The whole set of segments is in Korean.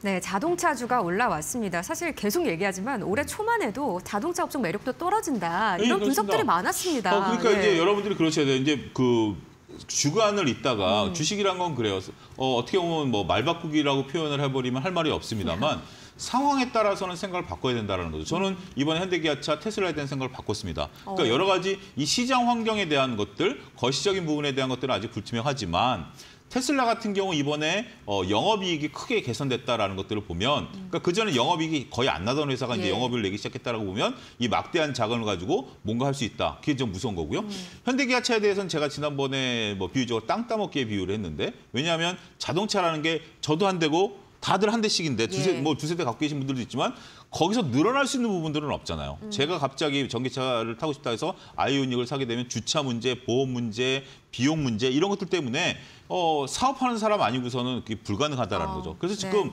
네, 자동차주가 올라왔습니다. 사실 계속 얘기하지만 올해 초만 해도 자동차 업종 매력도 떨어진다. 네, 이런 그렇습니다. 분석들이 많았습니다. 어, 그러니까 네. 이제 여러분들이 그러셔야 돼요. 이제 그 주간을 있다가 음. 주식이란 건 그래요. 어, 어떻게 보면 뭐 말바꾸기라고 표현을 해버리면 할 말이 없습니다만 상황에 따라서는 생각을 바꿔야 된다는 거죠. 저는 이번에 현대기아차 테슬라에 대한 생각을 바꿨습니다. 그러니까 어. 여러 가지 이 시장 환경에 대한 것들, 거시적인 부분에 대한 것들은 아직 불투명하지만 테슬라 같은 경우 이번에 어, 영업이익이 크게 개선됐다라는 것들을 보면, 그러니까 그 전에 영업이익이 거의 안 나던 회사가 이제 예. 영업을 내기 시작했다라고 보면 이 막대한 자금을 가지고 뭔가 할 수 있다. 그게 좀 무서운 거고요. 현대기아차에 대해서는 제가 지난번에 뭐 비유적으로 땅 따먹기에 비유를 했는데 왜냐하면 자동차라는 게 저도 한 대고 다들 한 대씩인데 두세 예. 뭐 두세 대 갖고 계신 분들도 있지만 거기서 늘어날 수 있는 부분들은 없잖아요. 음. 제가 갑자기 전기차를 타고 싶다 해서 아이오닉을 사게 되면 주차 문제, 보험 문제, 비용 문제 이런 것들 때문에 어, 사업하는 사람 아니고서는 그게 불가능하다라는 아, 거죠. 그래서 네. 지금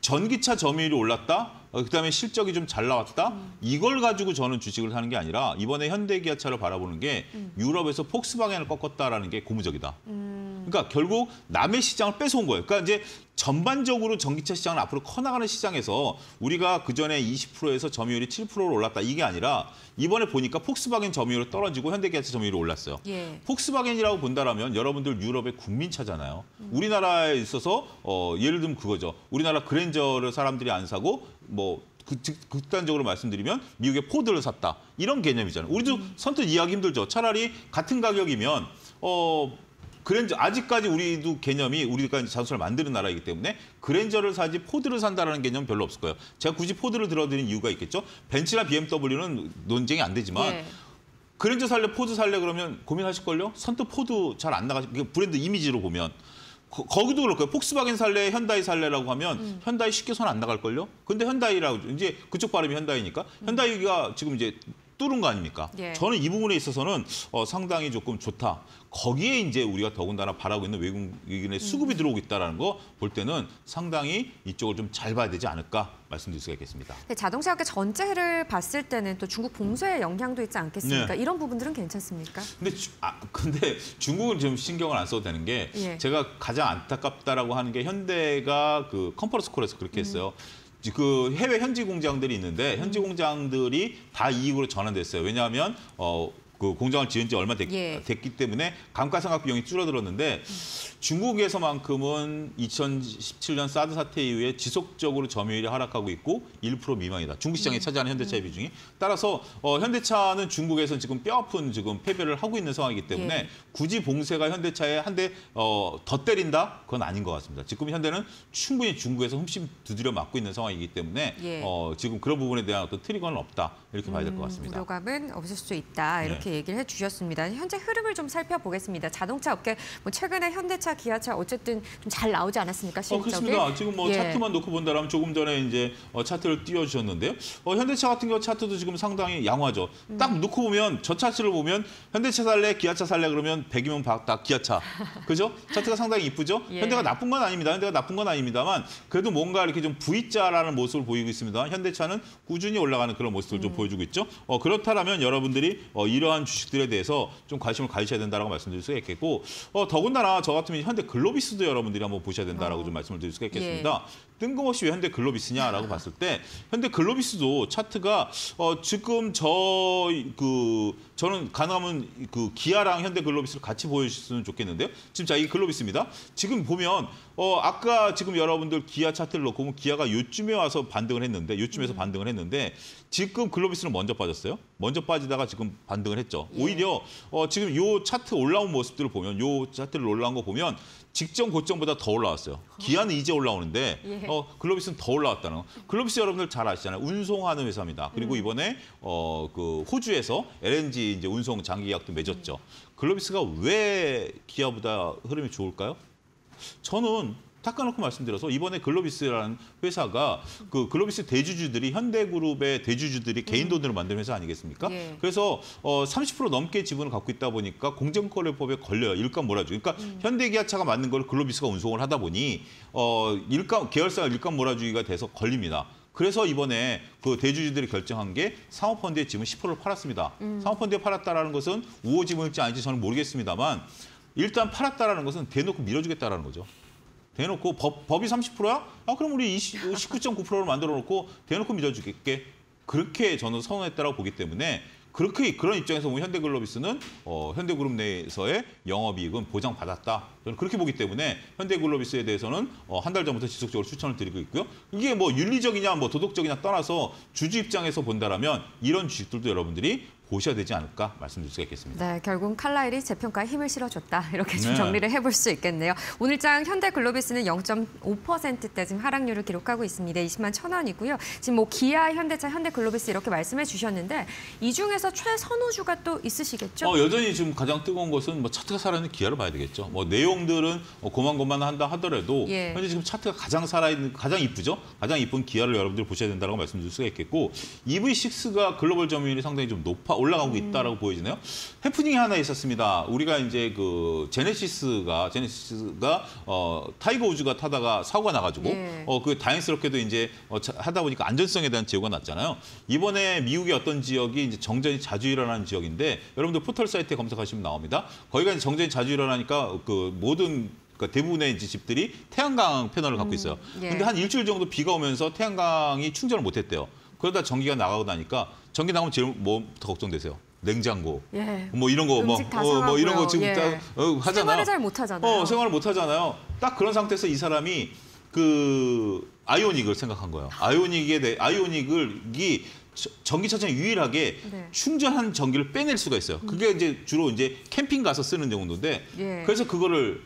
전기차 점유율이 올랐다. 어, 그다음에 실적이 좀 잘 나왔다. 음. 이걸 가지고 저는 주식을 사는 게 아니라 이번에 현대기아차를 바라보는 게 음. 유럽에서 폭스바겐을 꺾었다라는 게 고무적이다. 음. 그러니까 결국 남의 시장을 뺏어온 거예요. 그러니까 이제 전반적으로 전기차 시장은 앞으로 커나가는 시장에서 우리가 그 전에 20%에서 점유율이 7%로 올랐다 이게 아니라 이번에 보니까 폭스바겐 점유율이 떨어지고 현대기아차 점유율이 올랐어요. 예. 폭스바겐이라고 본다라면 여러분들 유럽의 국민차잖아요. 우리나라에 있어서 어, 예를 들면 그거죠. 우리나라 그랜저를 사람들이 안 사고 뭐 그, 즉, 극단적으로 말씀드리면 미국의 포드를 샀다. 이런 개념이잖아요. 우리도 선뜻 이해하기 힘들죠. 차라리 같은 가격이면 어 그랜저 아직까지 우리도 개념이 우리가 이제 자동차를 만드는 나라이기 때문에 그랜저를 사지 포드를 산다라는 개념 별로 없을 거예요. 제가 굳이 포드를 들어드린 이유가 있겠죠. 벤츠나 BMW는 논쟁이 안 되지만 예. 그랜저 살래 포드 살래 그러면 고민하실걸요? 선뜻 포드 잘 안 나가시 그 브랜드 이미지로 보면 거, 거기도 그럴 거예요. 폭스바겐 살래, 현다이 살래라고 하면 현다이 쉽게 손 안 나갈걸요? 근데 현다이라고 이제 그쪽 발음이 현다이니까 현다이가 지금 이제 뚫은 거 아닙니까? 예. 저는 이 부분에 있어서는 어, 상당히 조금 좋다. 거기에 이제 우리가 더군다나 바라고 있는 외국인의 수급이 들어오고 있다는 거 볼 때는 상당히 이쪽을 좀 잘 봐야 되지 않을까 말씀드릴 수가 있겠습니다. 근데 자동차 업계 전체를 봤을 때는 또 중국 봉쇄의 영향도 있지 않겠습니까? 네. 이런 부분들은 괜찮습니까? 근데 주- 아 근데 중국은 좀 신경을 안 써도 되는 게 예. 제가 가장 안타깝다라고 하는 게 현대가 그 컨퍼런스 콜에서 그렇게 했어요. 음. 그 해외 현지 공장들이 있는데 현지 공장들이 다 이익으로 전환됐어요. 왜냐하면 어. 그 공장을 지은 지 얼마 됐, 예. 기 때문에 감가상각 비용이 줄어들었는데 중국에서만큼은 2017년 사드 사태 이후에 지속적으로 점유율이 하락하고 있고 1% 미만이다. 중국 시장에 차지하는 현대차의 비중이. 따라서 어, 현대차는 중국에서 지금 뼈아픈 지금 패배를 하고 있는 상황이기 때문에 예. 굳이 봉쇄가 현대차에 한대 어, 더 때린다? 그건 아닌 것 같습니다. 지금 현대는 충분히 중국에서 흠씬 두드려 맞고 있는 상황이기 때문에 예. 어, 지금 그런 부분에 대한 어떤 트리거는 없다. 이렇게 봐야 될 것 같습니다. 우려감은 없을 수 있다 네. 이렇게 얘기를 해주셨습니다. 현재 흐름을 좀 살펴보겠습니다. 자동차 업계 뭐 최근에 현대차, 기아차 어쨌든 좀 잘 나오지 않았습니까 어, 실적이? 그렇습니다. 지금 뭐 예. 차트만 놓고 본다면 조금 전에 이제 어, 차트를 띄워주셨는데요. 어, 현대차 같은 경우 차트도 지금 상당히 양호하죠. 음. 딱 놓고 보면 저 차트를 보면 현대차 살래, 기아차 살래 그러면 100이면 다 기아차. 그죠? 차트가 상당히 이쁘죠? 예. 현대가 나쁜 건 아닙니다. 현대가 나쁜 건 아닙니다만 그래도 뭔가 이렇게 좀 V자라는 모습을 보이고 있습니다. 현대차는 꾸준히 올라가는 그런 모습을 음. 좀 보여주고 있죠. 어, 그렇다면 여러분들이 어, 이러한 주식들에 대해서 좀 관심을 가지셔야 된다고 말씀드릴 수가 있겠고 어, 더군다나 저 같으면 현대 글로비스도 여러분들이 한번 보셔야 된다라고 어. 좀 말씀을 드릴 수가 예. 있겠습니다. 뜬금없이 왜 현대 글로비스냐라고 봤을 때 현대 글로비스도 차트가 어, 지금 저 그 저는 가능하면 그 기아랑 현대 글로비스를 같이 보여주셨으면 좋겠는데요. 지금 자 이 글로비스입니다. 지금 보면 어 아까 지금 여러분들 기아 차트를 놓고 보면 기아가 요쯤에 와서 반등을 했는데 요쯤에서 음. 반등을 했는데 지금 글로비스는 먼저 빠졌어요. 먼저 빠지다가 지금 반등을 했죠. 예. 오히려 어 지금 요 차트 올라온 모습들을 보면 요 차트를 올라온 거 보면 직전 고점보다 더 올라왔어요. 기아는 이제 올라오는데 예. 어, 글로비스는 더 올라왔다는 거. 글로비스 여러분들 잘 아시잖아요. 운송하는 회사입니다. 음. 그리고 이번에 어, 그 호주에서 LNG 이제 운송 장기 계약도 맺었죠. 글로비스가 왜 기아보다 흐름이 좋을까요? 저는 닦아놓고 말씀드려서 이번에 글로비스라는 회사가 그 글로비스 대주주들이 현대그룹의 대주주들이 개인 돈으로 만든 회사 아니겠습니까? 예. 그래서 어, 30% 넘게 지분을 갖고 있다 보니까 공정거래법에 걸려요. 일감 몰아주기. 그러니까 현대기아차가 만든 걸 글로비스가 운송을 하다 보니 어, 일감 계열사가 일감 몰아주기가 돼서 걸립니다. 그래서 이번에 그 대주주들이 결정한 게 사모펀드의 지분 10%를 팔았습니다. 사모펀드에 팔았다라는 것은 우호 지분일지 아닌지 저는 모르겠습니다만 일단 팔았다라는 것은 대놓고 밀어주겠다라는 거죠. 대놓고 법, 법이 30%야? 아 그럼 우리 19.9%로 만들어 놓고 대놓고 믿어주겠게 그렇게 저는 선언했다고 보기 때문에 그렇게 그런 입장에서 보면 현대글로비스는 어, 현대그룹 내에서의 영업이익은 보장받았다. 저는 그렇게 보기 때문에 현대글로비스에 대해서는 어, 한 달 전부터 지속적으로 추천을 드리고 있고요. 이게 뭐 윤리적이냐 뭐 도덕적이냐 떠나서 주주 입장에서 본다라면 이런 주식들도 여러분들이 보셔야 되지 않을까 말씀드릴 수가 있겠습니다. 네, 결국 칼라일이 재평가에 힘을 실어줬다. 이렇게 좀 네. 정리를 해볼 수 있겠네요. 오늘장 현대글로비스는 0.5%대 지금 하락률을 기록하고 있습니다. 20만 천 원이고요. 지금 뭐 기아, 현대차, 현대글로비스 이렇게 말씀해 주셨는데 이 중에서 최선호주가 또 있으시겠죠? 어, 여전히 지금 가장 뜨거운 것은 뭐 차트가 살아있는 기아를 봐야 되겠죠. 뭐 내용들은 뭐 고만고만한다 하더라도 예. 현재 지금 차트가 가장 살아있는 가장 이쁘죠. 가장 이쁜 기아를 여러분들 보셔야 된다고 말씀드릴 수가 있겠고 EV6가 글로벌 점유율이 상당히 좀 높아 올라가고 있다라고 보여지네요. 해프닝이 하나 있었습니다. 우리가 이제 그 제네시스가 제네시스가 어 타이거 우즈가 타다가 사고가 나가지고 예. 어그 다행스럽게도 이제 어, 자- 하다 보니까 안전성에 대한 제고가 났잖아요. 이번에 미국의 어떤 지역이 이제 정전이 자주 일어나는 지역인데 여러분들 포털 사이트에 검색하시면 나옵니다. 거기가 이제 정전이 자주 일어나니까 그 모든 그러니까 대부분의 집들이 태양광 패널을 갖고 있어요. 예. 근데 한 일주일 정도 비가 오면서 태양광이 충전을 못했대요. 그러다 전기가 나가고 나니까 전기 나가면 제일 뭐부터 걱정되세요. 냉장고. 예. 뭐 이런 거, 뭐, 어, 뭐 이런 거. 지금 예. 다 어, 하잖아요. 생활을 잘 못 하잖아요. 어, 생활을 못 하잖아요. 딱 그런 상태에서 이 사람이 그 아이오닉을 생각한 거예요. 아이오닉에 대 아이오닉을 이 전기차장 유일하게 네. 충전한 전기를 빼낼 수가 있어요. 그게 이제 주로 이제 캠핑 가서 쓰는 정도인데 예. 그래서 그거를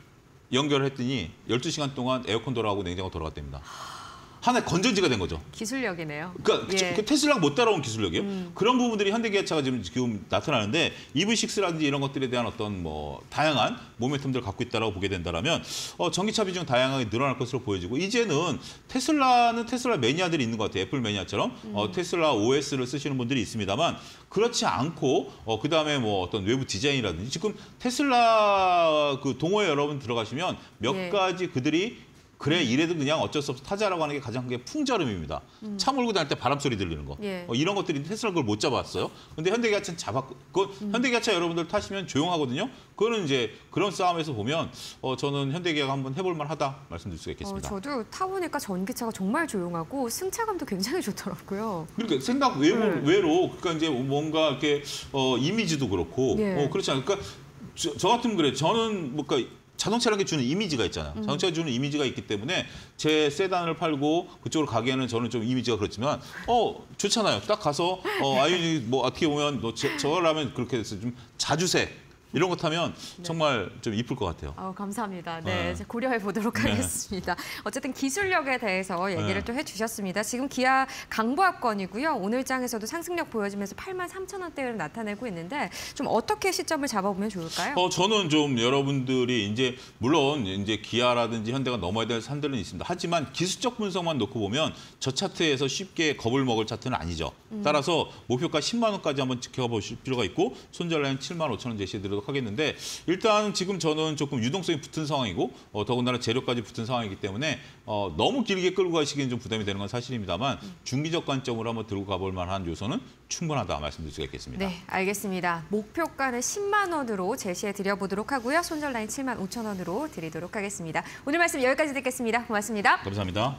연결했더니 12시간 동안 에어컨 돌아가고 냉장고 돌아갔답니다. 하나의 건전지가 된 거죠. 기술력이네요. 그러니까 예. 음. 그 테슬라가 못 따라온 기술력이에요. 그런 부분들이 현대기아차가 지금 지금 나타나는데 EV6라든지 이런 것들에 대한 어떤 뭐 다양한 모멘텀들을 갖고 있다라고 보게 된다라면 어, 전기차 비중 다양하게 늘어날 것으로 보여지고 이제는 테슬라는 테슬라 매니아들이 있는 것 같아요. 애플 매니아처럼 음. 어, 테슬라 OS를 쓰시는 분들이 있습니다만 그렇지 않고 어, 그다음에 뭐 어떤 외부 디자인이라든지 지금 테슬라 그 동호회 여러분 들어가시면 몇 예. 가지 그들이 그래 이래도 그냥 어쩔 수 없어 타자라고 하는 게 가장 큰 게 풍절음입니다. 차 몰고 다닐 때 바람 소리 들리는 거. 음. 예. 어, 이런 것들이 테슬라 그걸 못 잡았어요. 근데 현대기아차는 잡았고 그 음. 현대기아차 여러분들 타시면 조용하거든요. 그거는 이제 그런 싸움에서 보면 어, 저는 현대기아가 한번 해볼 만하다 말씀드릴 수가 어, 있겠습니다. 저도 타보니까 전기차가 정말 조용하고 승차감도 굉장히 좋더라고요. 그러니까 생각 외로, 네. 외로 그러니까 이제 뭔가 이렇게 어, 이미지도 그렇고 예. 어, 그렇지 않아요. 그러니까 저, 저 같으면 그래. 저는 뭔가 자동차라는 게 주는 이미지가 있잖아요. 음. 자동차가 주는 이미지가 있기 때문에 제 세단을 팔고 그쪽으로 가기에는 저는 좀 이미지가 그렇지만 어 좋잖아요. 딱 가서 어 아이니 뭐 어떻게 보면 너 저, 저라면 그렇게 해서 좀 자주색 이런 거 타면 정말 좀 이쁠 것 같아요. 아, 감사합니다. 네, 네. 고려해 보도록 네. 하겠습니다. 어쨌든 기술력에 대해서 얘기를 네. 또 해주셨습니다. 지금 기아 강보합권이고요. 오늘 장에서도 상승력 보여주면서 8만 3천 원대를 나타내고 있는데 좀 어떻게 시점을 잡아보면 좋을까요? 어, 저는 좀 여러분들이 이제 물론 이제 기아라든지 현대가 넘어야 될 산들은 있습니다. 하지만 기술적 분석만 놓고 보면 저 차트에서 쉽게 겁을 먹을 차트는 아니죠. 따라서 목표가 10만 원까지 한번 지켜보실 필요가 있고 손절라인 7만 5천 원 제시해드 리도록 하겠는데 일단 지금 저는 조금 유동성이 붙은 상황이고 어, 더군다나 재료까지 붙은 상황이기 때문에 어, 너무 길게 끌고 가시기엔 좀 부담이 되는 건 사실입니다만 중기적 관점으로 한번 들고 가볼 만한 요소는 충분하다 말씀드릴 수가 있겠습니다. 네, 알겠습니다. 목표가는 10만 원으로 제시해 드려보도록 하고요. 손절 라인 7만 5천 원으로 드리도록 하겠습니다. 오늘 말씀 여기까지 듣겠습니다. 고맙습니다. 감사합니다.